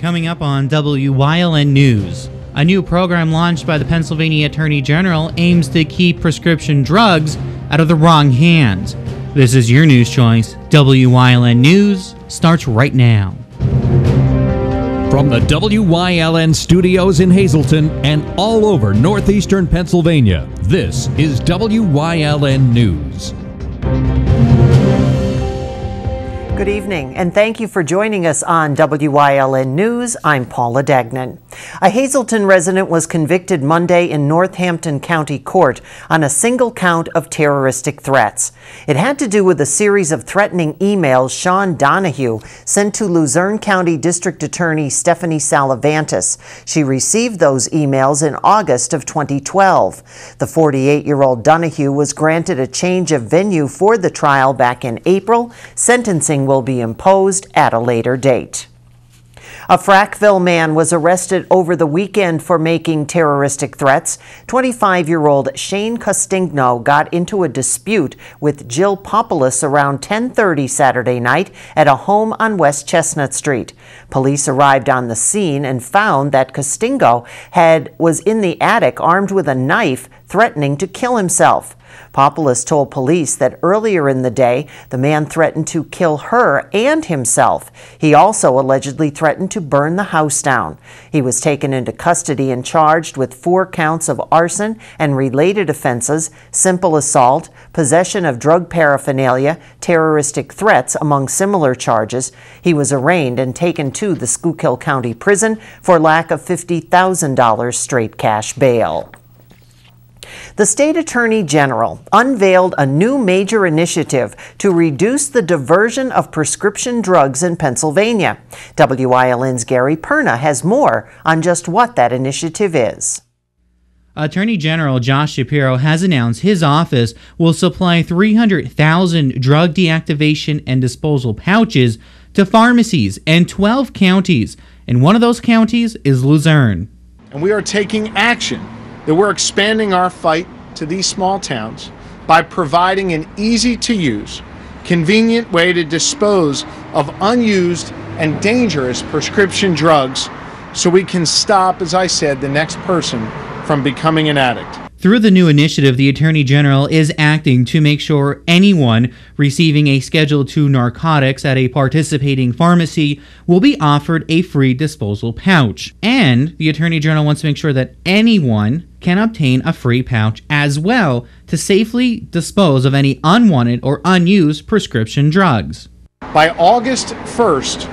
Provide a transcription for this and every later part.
Coming up on WYLN News. A new program launched by the Pennsylvania Attorney General aims to keep prescription drugs out of the wrong hands. This is your news choice. WYLN News starts right now. From the WYLN studios in Hazleton and all over northeastern Pennsylvania, this is WYLN News. Good evening, and thank you for joining us on WYLN News. I'm Paula Dagnan. A Hazleton resident was convicted Monday in Northampton County Court on a single count of terroristic threats. It had to do with a series of threatening emails Sean Donahue sent to Luzerne County District Attorney Stefanie Salavantis. She received those emails in August of 2012. The 48 year old Donahue was granted a change of venue for the trial back in April. Sentencing will be imposed at a later date. A Frackville man was arrested over the weekend for making terroristic threats. 25 year old Shane Costigno got into a dispute with Jill Populus around 10:30 Saturday night at a home on West Chestnut Street. Police arrived on the scene and found that Costigno had was in the attic armed with a knife threatening to kill himself. Populus told police that earlier in the day, the man threatened to kill her and himself. He also allegedly threatened to burn the house down. He was taken into custody and charged with four counts of arson and related offenses, simple assault, possession of drug paraphernalia, terroristic threats, among similar charges. He was arraigned and taken to the Schuylkill County Prison for lack of $50,000 straight cash bail. The state attorney general unveiled a new major initiative to reduce the diversion of prescription drugs in Pennsylvania. WYLN's Gary Perna has more on just what that initiative is. Attorney General Josh Shapiro has announced his office will supply 300,000 drug deactivation and disposal pouches to pharmacies in 12 counties, and one of those counties is Luzerne. And we are taking action that we're expanding our fight to these small towns by providing an easy to use, convenient way to dispose of unused and dangerous prescription drugs so we can stop, as I said, the next person from becoming an addict. Through the new initiative, the Attorney General is acting to make sure anyone receiving a Schedule II narcotics at a participating pharmacy will be offered a free disposal pouch. And the Attorney General wants to make sure that anyone can obtain a free pouch as well to safely dispose of any unwanted or unused prescription drugs. By August 1st,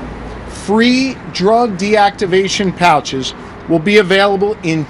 free drug deactivation pouches will be available in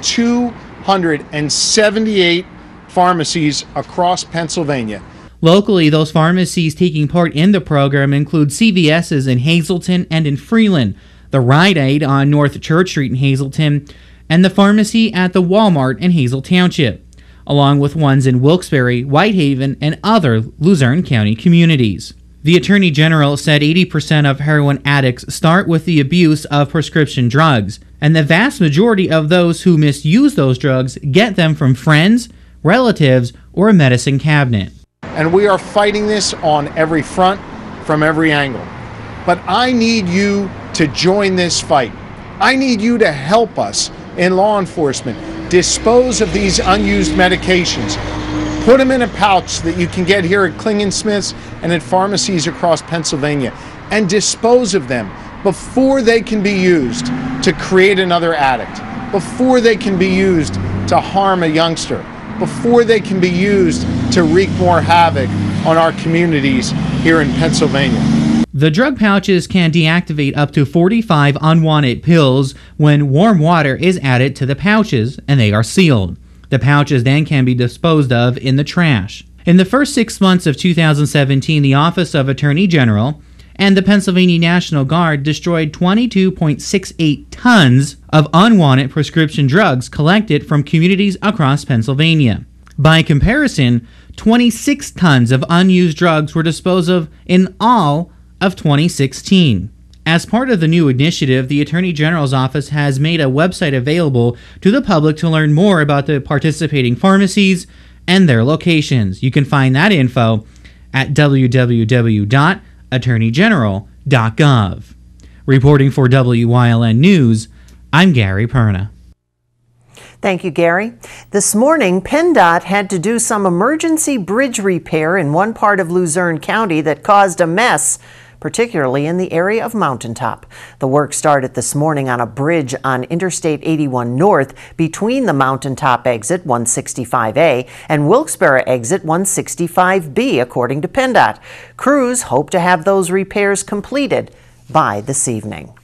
278 pharmacies across Pennsylvania. Locally, those pharmacies taking part in the program include CVS's in Hazleton and in Freeland, the Rite Aid on North Church Street in Hazleton, and the pharmacy at the Walmart in Hazle Township, along with ones in Wilkes-Barre, Whitehaven, and other Luzerne County communities. The Attorney General said 80% of heroin addicts start with the abuse of prescription drugs, and the vast majority of those who misuse those drugs get them from friends, relatives, or a medicine cabinet. And we are fighting this on every front, from every angle. But I need you to join this fight. I need you to help us in law enforcement dispose of these unused medications. Put them in a pouch that you can get here at Klingensmiths and at pharmacies across Pennsylvania and dispose of them before they can be used to create another addict, before they can be used to harm a youngster, before they can be used to wreak more havoc on our communities here in Pennsylvania. The drug pouches can deactivate up to 45 unwanted pills when warm water is added to the pouches and they are sealed. The pouches then can be disposed of in the trash. In the first six months of 2017, the Office of Attorney General and the Pennsylvania National Guard destroyed 22.68 tons of unwanted prescription drugs collected from communities across Pennsylvania. By comparison, 26 tons of unused drugs were disposed of in all of 2016. As part of the new initiative, the Attorney General's office has made a website available to the public to learn more about the participating pharmacies and their locations. You can find that info at www.attorneygeneral.gov. Reporting for WYLN News, I'm Gary Perna. Thank you, Gary. This morning, PennDOT had to do some emergency bridge repair in one part of Luzerne County that caused a mess particularly in the area of Mountaintop. The work started this morning on a bridge on Interstate 81 North between the Mountaintop exit 165A and Wilkes-Barre exit 165B, according to PennDOT. Crews hope to have those repairs completed by this evening.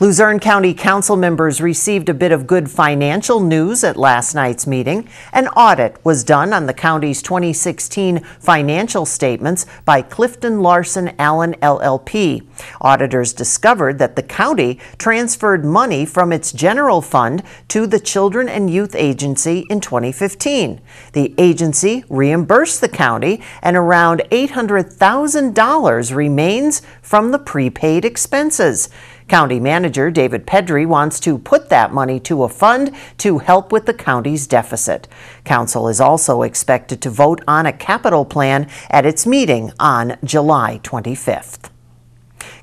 Luzerne County Council members received a bit of good financial news at last night's meeting. An audit was done on the county's 2016 financial statements by Clifton Larson Allen LLP. Auditors discovered that the county transferred money from its general fund to the Children and Youth Agency in 2015. The agency reimbursed the county, and around $800,000 remains from the prepaid expenses. County Manager David Pedri wants to put that money to a fund to help with the county's deficit. Council is also expected to vote on a capital plan at its meeting on July 25th.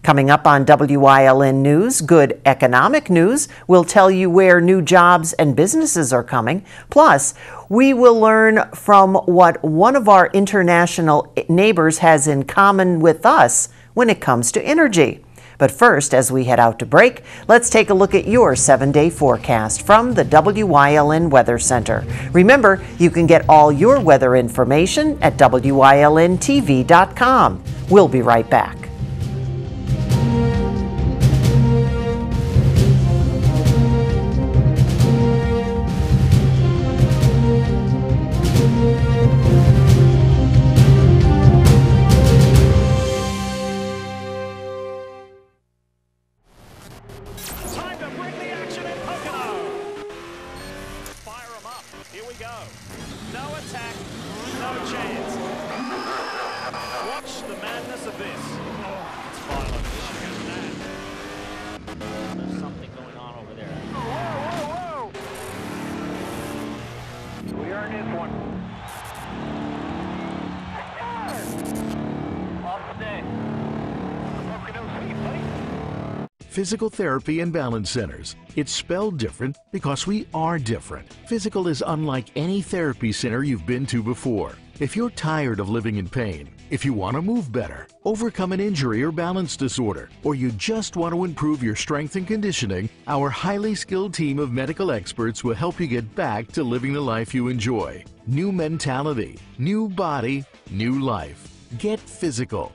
Coming up on WYLN News, good economic news. We'll tell you where new jobs and businesses are coming. Plus, we will learn from what one of our international neighbors has in common with us when it comes to energy. But first, as we head out to break, let's take a look at your seven day forecast from the WYLN Weather Center. Remember, you can get all your weather information at WYLNTV.com. We'll be right back. chance. Watch the madness of this. It's violent. She goes. Physical Therapy and Balance Centers. It's spelled different because we are different. Physical is unlike any therapy center you've been to before. If you're tired of living in pain, if you want to move better, overcome an injury or balance disorder, or you just want to improve your strength and conditioning, our highly skilled team of medical experts will help you get back to living the life you enjoy. New mentality, new body, new life. Get physical.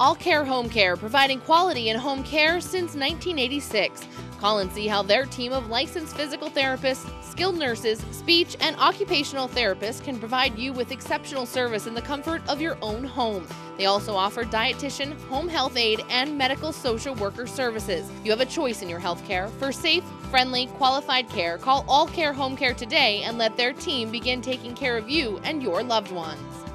All Care Home Care, providing quality in home care since 1986. Call and see how their team of licensed physical therapists, skilled nurses, speech, and occupational therapists can provide you with exceptional service in the comfort of your own home. They also offer dietitian, home health aide, and medical social worker services. You have a choice in your health care. For safe, friendly, qualified care, call All Care Home Care today and let their team begin taking care of you and your loved ones.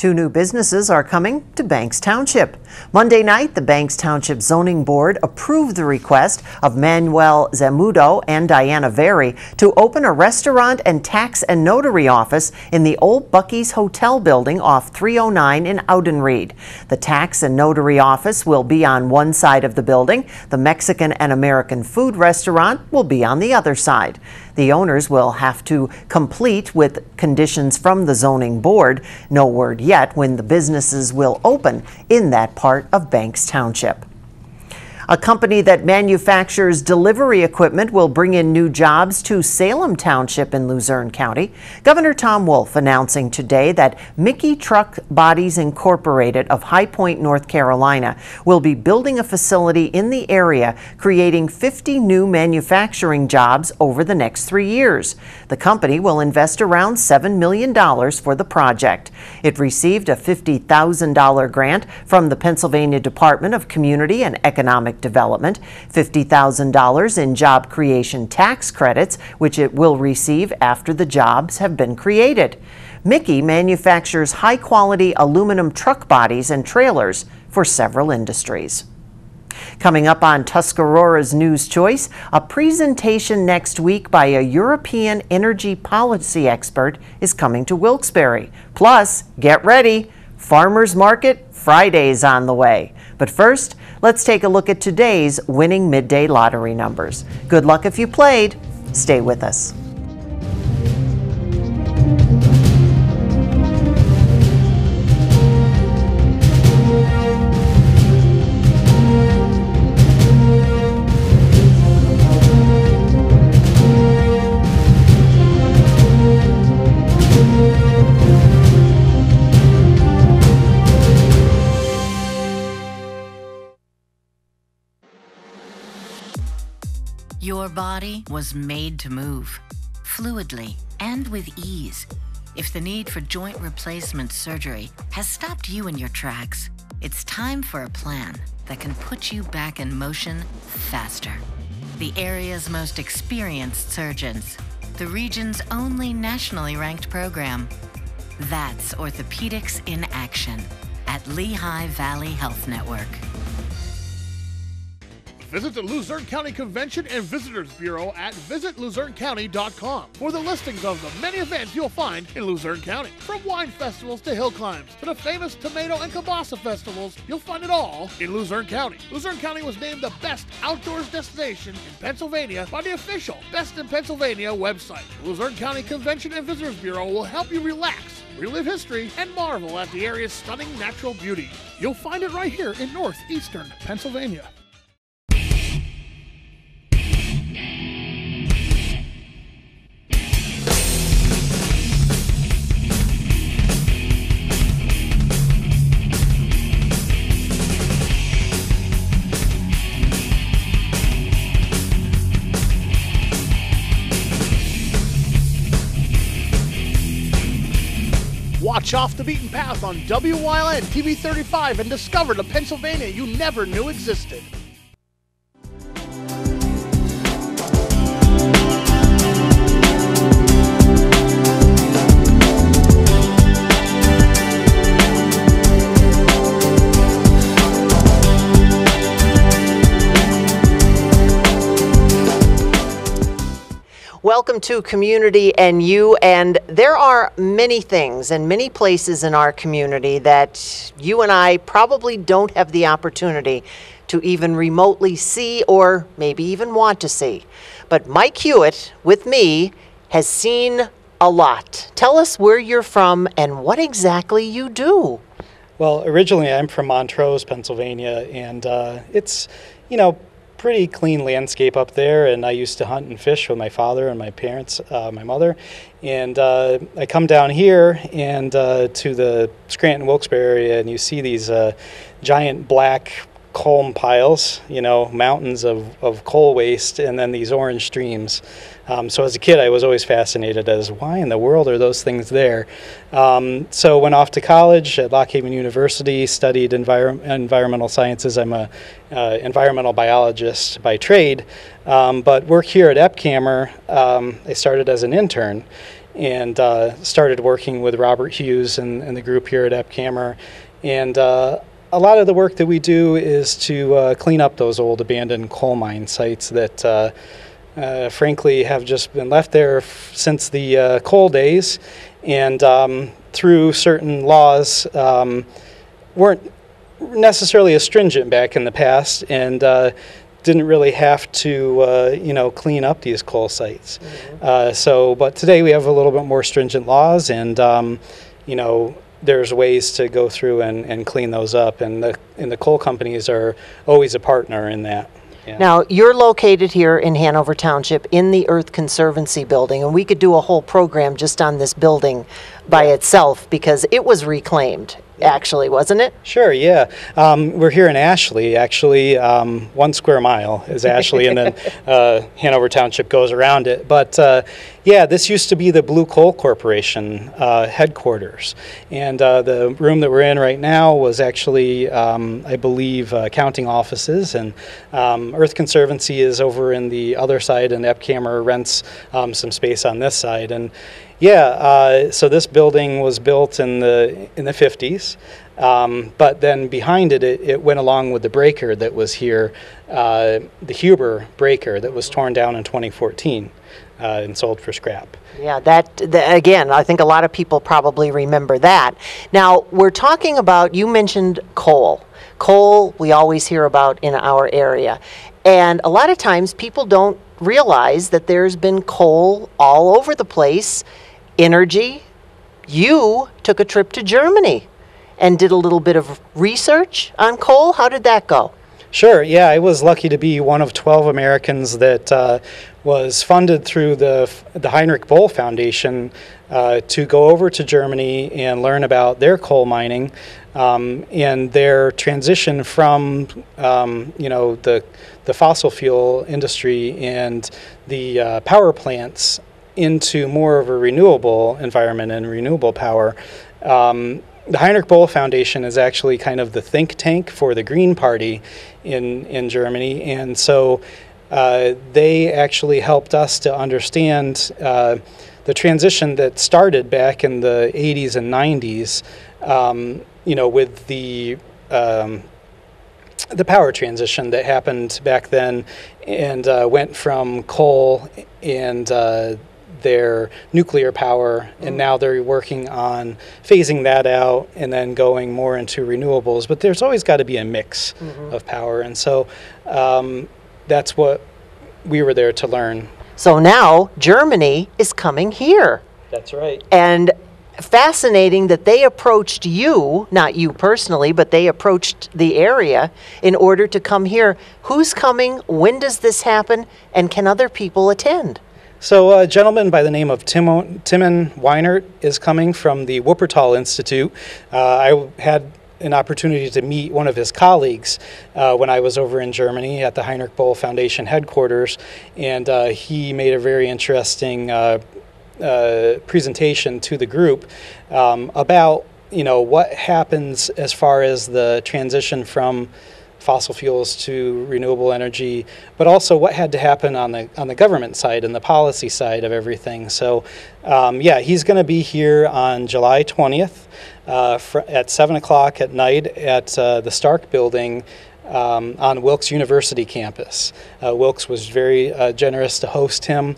Two new businesses are coming to Banks Township. Monday night, the Banks Township Zoning Board approved the request of Manuel Zamudo and Diana Very to open a restaurant and tax and notary office in the old Buc-ee's Hotel building off 309 in Audenried. The tax and notary office will be on one side of the building. The Mexican and American food restaurant will be on the other side. The owners will have to complete with conditions from the zoning board. No word yet when the businesses will open in that part of Banks Township. A company that manufactures delivery equipment will bring in new jobs to Salem Township in Luzerne County. Governor Tom Wolf announcing today that Mickey Truck Bodies Incorporated of High Point, North Carolina will be building a facility in the area, creating 50 new manufacturing jobs over the next three years. The company will invest around $7 million for the project. It received a $50,000 grant from the Pennsylvania Department of Community and Development, $50,000 in job creation tax credits, which it will receive after the jobs have been created. Mickey manufactures high quality aluminum truck bodies and trailers for several industries. Coming up on Tuscarora's News Choice, a presentation next week by a European energy policy expert is coming to Wilkes-Barre. Plus, get ready, Farmers Market Friday's on the way. But first, let's take a look at today's winning midday lottery numbers. Good luck if you played. Stay with us. Your body was made to move fluidly and with ease. If the need for joint replacement surgery has stopped you in your tracks, it's time for a plan that can put you back in motion faster. The area's most experienced surgeons, the region's only nationally ranked program. That's Orthopedics in Action at Lehigh Valley Health Network. Visit the Luzerne County Convention and Visitors Bureau at visitluzernecounty.com for the listings of the many events you'll find in Luzerne County. From wine festivals to hill climbs to the famous tomato and kielbasa festivals, you'll find it all in Luzerne County. Luzerne County was named the best outdoors destination in Pennsylvania by the official Best in Pennsylvania website. The Luzerne County Convention and Visitors Bureau will help you relax relive history, and marvel at the area's stunning natural beauty. You'll find it right here in northeastern Pennsylvania. Watch off the beaten path on WYLN TV 35 and discover the Pennsylvania you never knew existed. Welcome to Community and You. And there are many things and many places in our community that you and I probably don't have the opportunity to even remotely see or maybe even want to see. But Mike Hewitt, with me, has seen a lot. Tell us where you're from and what exactly you do. Well, originally I'm from Montrose, Pennsylvania, and uh, it's, you know, pretty clean landscape up there. And I used to hunt and fish with my father and my parents, uh, my mother. And uh, I come down here and uh, to the Scranton Wilkes-Barre area, and you see these uh, giant black coal piles, you know, mountains of, of coal waste, and then these orange streams. Um, so as a kid, I was always fascinated as why in the world are those things there? Um, so went off to college at Lock Haven University, studied envir- environmental sciences. I'm a uh, environmental biologist by trade, um, but work here at EPCAMR. Um, I started as an intern and uh, started working with Robert Hughes and, and the group here at EPCAMR. And uh, a lot of the work that we do is to uh, clean up those old abandoned coal mine sites that uh, uh, frankly have just been left there f- since the uh, coal days. And um, through certain laws um, weren't necessarily as stringent back in the past and uh, didn't really have to uh, you know clean up these coal sites. Uh, so but today we have a little bit more stringent laws and um, you know there's ways to go through and, and clean those up and the and the coal companies are always a partner in that. Yeah. Now, you're located here in Hanover Township in the Earth Conservancy building, and we could do a whole program just on this building by itself because it was reclaimed, actually, wasn't it? Sure, yeah. Um, we're here in Ashley, actually. Um, one square mile is Ashley, and then uh, Hanover Township goes around it. But uh, yeah, this used to be the Blue Coal Corporation uh, headquarters. And uh, the room that we're in right now was actually, um, I believe, uh, accounting offices. And um, Earth Conservancy is over in the other side, and EPCAMR rents um, some space on this side. And yeah, uh, so this building was built in the in the 50s. Um, but then behind it, it, it went along with the breaker that was here, uh, the Huber breaker that was torn down in 2014 uh, and sold for scrap. Yeah, that, the, again, I think a lot of people probably remember that. Now, we're talking about, you mentioned coal. Coal, we always hear about in our area. And a lot of times people don't realize that there's been coal all over the place, energy. You took a trip to Germany and did a little bit of research on coal. How did that go? Sure, yeah, I was lucky to be one of 12 Americans that uh, was funded through the, the Heinrich Boll Foundation uh, to go over to Germany and learn about their coal mining um, and their transition from, um, you know, the, the fossil fuel industry and the uh, power plants into more of a renewable environment and renewable power. Um, the Heinrich Boll Foundation is actually kind of the think tank for the Green Party in, in Germany. And so uh, they actually helped us to understand uh, the transition that started back in the 80s and 90s, um, you know, with the um, the power transition that happened back then and uh, went from coal and uh, their nuclear power, and now they're working on phasing that out and then going more into renewables. But there's always got to be a mix of power, and so um, that's what we were there to learn. So now Germany is coming here. That's right. And fascinating that they approached you, not you personally, but they approached the area in order to come here. Who's coming? When does this happen? And can other people attend? So, a gentleman by the name of Timo, Timon Wehnert is coming from the Wuppertal Institute. Uh, I had an opportunity to meet one of his colleagues uh, when I was over in Germany at the Heinrich Boll Foundation headquarters, and uh, he made a very interesting uh, uh, presentation to the group um, about you know what happens as far as the transition from fossil fuels to renewable energy, but also what had to happen on the on the government side and the policy side of everything. So, um, yeah, he's going to be here on July 20th uh, fr- at seven o'clock at night at uh, the Stark Building. Um, on Wilkes University campus. Uh, Wilkes was very uh, generous to host him,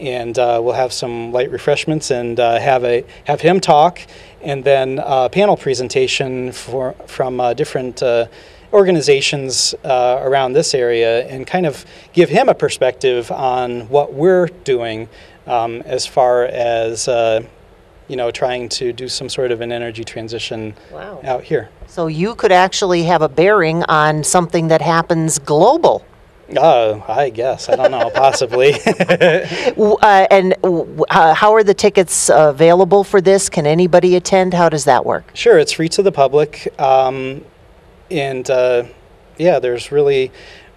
and uh, we'll have some light refreshments and uh, have a have him talk, and then a panel presentation for from uh, different uh, organizations uh, around this area, and kind of give him a perspective on what we're doing um, as far as uh, you know trying to do some sort of an energy transition Wow. out here. So you could actually have a bearing on something that happens global. Oh, I guess I don't know, possibly. Uh, and uh, how are the tickets available for this? Can anybody attend? How does that work? Sure, it's free to the public. Um, and uh, yeah, there's really,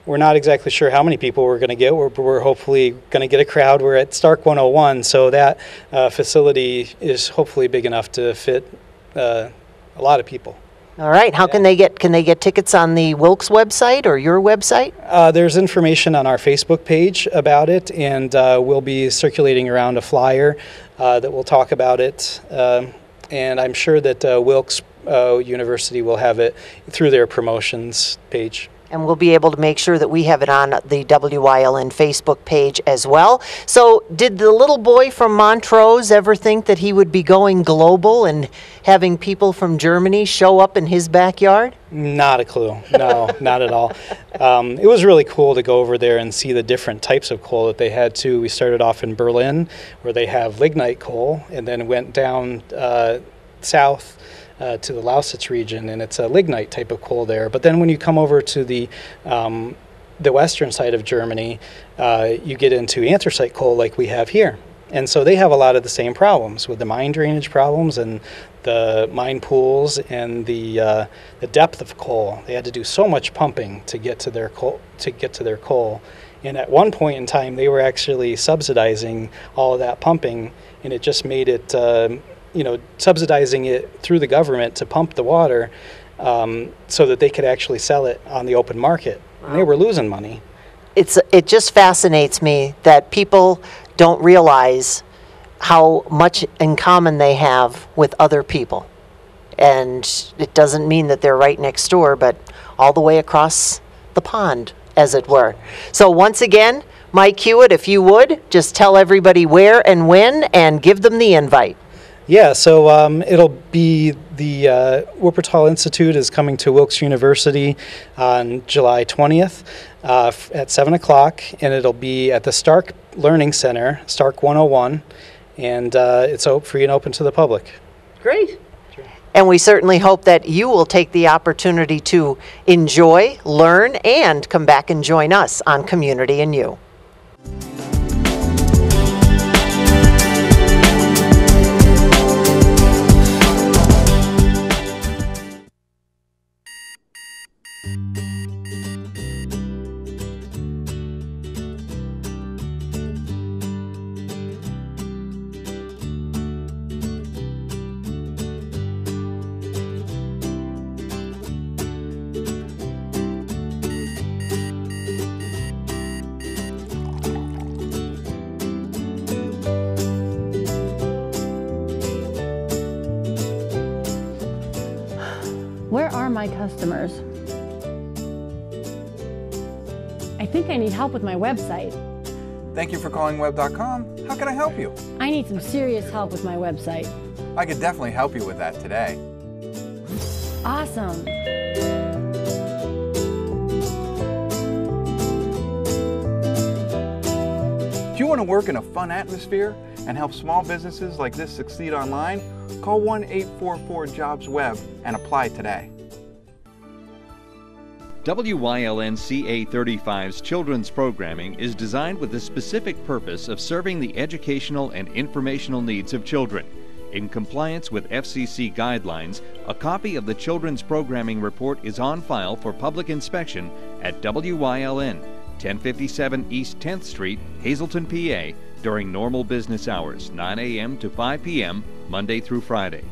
we're not exactly sure how many people we're going to get. We're, we're hopefully going to get a crowd. We're at Stark 101, so that uh, facility is hopefully big enough to fit uh, a lot of people. All right. How can they get? Can they get tickets on the Wilkes website or your website? Uh, there's information on our Facebook page about it, and uh, we'll be circulating around a flyer uh, that will talk about it. Um, and I'm sure that uh, Wilkes uh, University will have it through their promotions page. And we'll be able to make sure that we have it on the WYLN Facebook page as well. So, did the little boy from Montrose ever think that he would be going global and having people from Germany show up in his backyard? Not a clue. No, not at all. Um, it was really cool to go over there and see the different types of coal that they had too. We started off in Berlin, where they have lignite coal, and then went down uh, south uh, to the Lausitz region, and it's a lignite type of coal there. But then when you come over to the um, the western side of Germany, uh, you get into anthracite coal like we have here. And so they have a lot of the same problems with the mine drainage problems and the mine pools and the uh, the depth of coal. They had to do so much pumping to get to their coal to get to their coal. And at one point in time, they were actually subsidizing all of that pumping, and it just made it, um, you know, subsidizing it through the government to pump the water, um, so that they could actually sell it on the open market. And they were losing money. It's it just fascinates me that people don't realize how much in common they have with other people. And it doesn't mean that they're right next door, but all the way across the pond, as it were. So once again, Mike Hewitt, if you would, just tell everybody where and when and give them the invite. Yeah, so um, it'll be the uh, Wuppertal Institute is coming to Wilkes University on July 20th uh, f- at 7 o'clock, and it'll be at the Stark Learning Center, Stark 101, and uh, it's op- free and open to the public. Great. And we certainly hope that you will take the opportunity to enjoy, learn, and come back and join us on Community and You. I think I need help with my website. Thank you for calling web.com. How can I help you? I need some serious help with my website. I could definitely help you with that today. Awesome. Do you want to work in a fun atmosphere and help small businesses like this succeed online? Call 1 844 JOBS Web and apply today. WYLN CA35's children's programming is designed with the specific purpose of serving the educational and informational needs of children. In compliance with FCC guidelines, a copy of the Children's Programming Report is on file for public inspection at WYLN, 1057 East 10th Street, Hazleton, PA, during normal business hours, 9 a.m. to 5 p.m., Monday through Friday.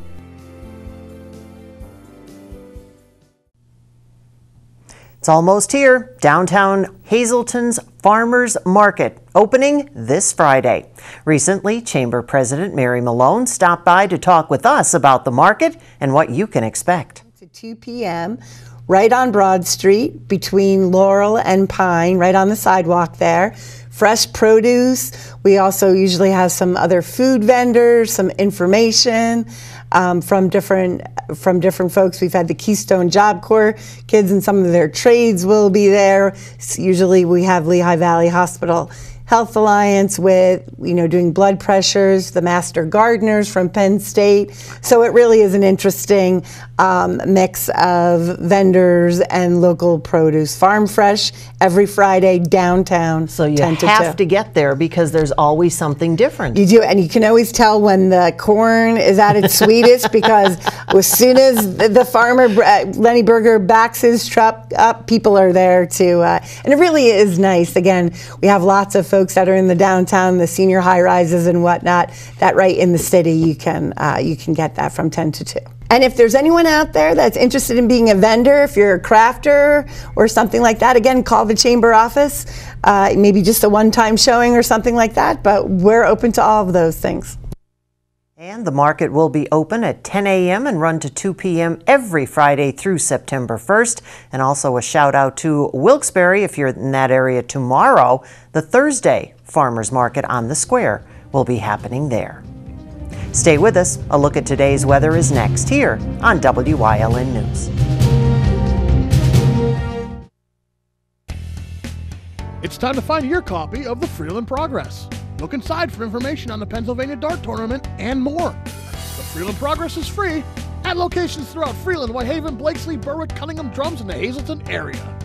It's almost here. Downtown Hazleton's Farmers Market opening this Friday. Recently, Chamber President Mary Malone stopped by to talk with us about the market and what you can expect. It's at 2 p.m. right on Broad Street between Laurel and Pine, right on the sidewalk there. Fresh produce. We also usually have some other food vendors, some information um, from different from different folks. We've had the Keystone Job Corps kids and some of their trades will be there. Usually we have Lehigh Valley Hospital Health Alliance with, you know, doing blood pressures, the Master Gardeners from Penn State. So it really is an interesting um, mix of vendors and local produce. Farm Fresh every Friday downtown. So you 10 to have 2. to get there because there's always something different. You do, and you can always tell when the corn is at its sweetest because as soon as the, the farmer uh, Lenny Berger backs his truck up, people are there to, uh, and it really is nice. Again, we have lots of folks that are in the downtown, the senior high rises and whatnot. That right in the city, you can uh, you can get that from ten to two. And if there's anyone out there that's interested in being a vendor, if you're a crafter or something like that, again, call the chamber office. Uh, maybe just a one-time showing or something like that. But we're open to all of those things. And the market will be open at 10 a.m. and run to 2 p.m. every Friday through September 1st. And also a shout out to Wilkes-Barre if you're in that area tomorrow. The Thursday Farmers Market on the Square will be happening there. Stay with us. A look at today's weather is next here on WYLN News. It's time to find your copy of the Freeland Progress. Look inside for information on the Pennsylvania Dart Tournament and more. The Freeland Progress is free at locations throughout Freeland, Whitehaven, Blakeslee, Berwick, Cunningham, Drums, and the Hazleton area.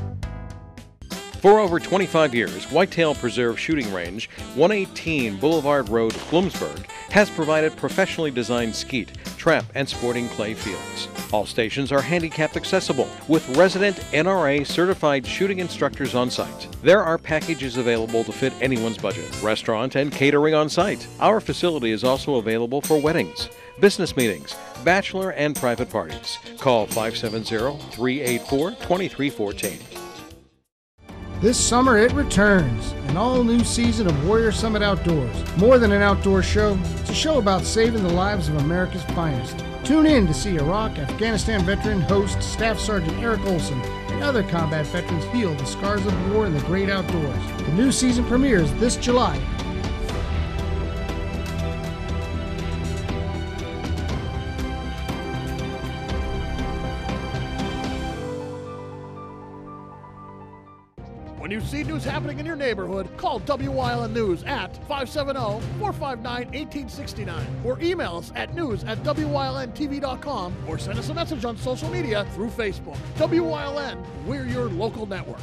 For over 25 years, Whitetail Preserve Shooting Range, 118 Boulevard Road, Bloomsburg, has provided professionally designed skeet, trap, and sporting clay fields. All stations are handicap accessible with resident NRA certified shooting instructors on site. There are packages available to fit anyone's budget, restaurant and catering on site. Our facility is also available for weddings, business meetings, bachelor and private parties. Call 570 384 2314. This summer it returns, an all new season of Warrior Summit Outdoors. More than an outdoor show, it's a show about saving the lives of America's finest. Tune in to see Iraq Afghanistan veteran host Staff Sergeant Eric Olson and other combat veterans heal the scars of war in the great outdoors. The new season premieres this July see news happening in your neighborhood, call WYLN News at 570-459-1869 or email us at news at WYLNTV.com or send us a message on social media through Facebook. WYLN, we're your local network.